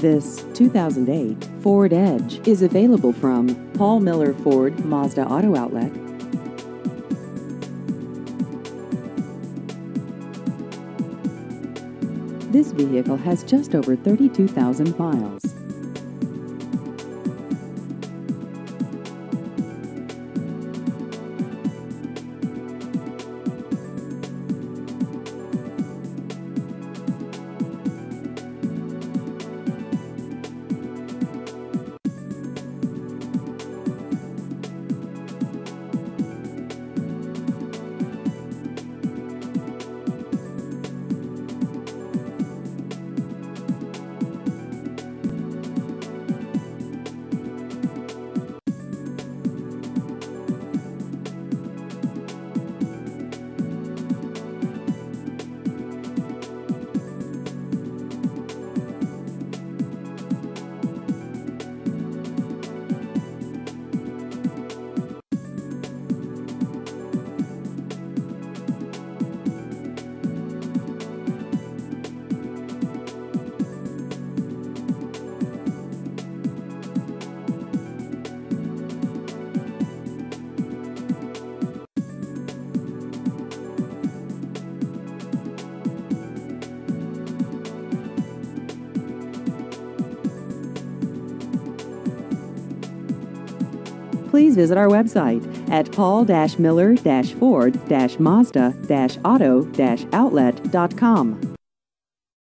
This 2008 Ford Edge is available from Paul Miller Ford Mazda Auto Outlet. This vehicle has just over 32,000 miles. Please visit our website at paul-miller-ford-mazda-auto-outlet.com.